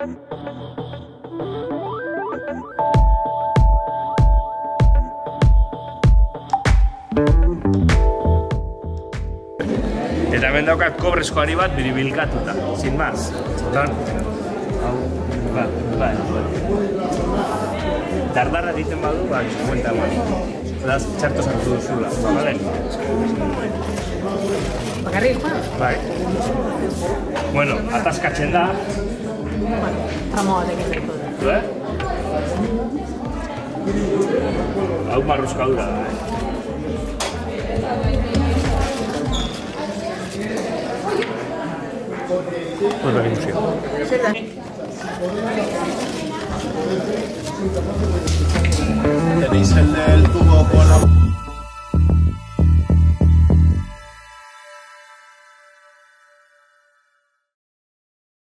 Eta hemen daukat kobrezko ari bat biribilkatuta, sin más. Don, hau, ba, ba, Dardarra egiten badu, ba, kuenta eman. Las txarto sartu duzula, vale? Bakarrik, ba? Bai. Bueno, ataskatzen da, Tramore che c'è qui. Eh? Almaro scaldare. Eh. Guarda che c'è. Sì, dai. Sì,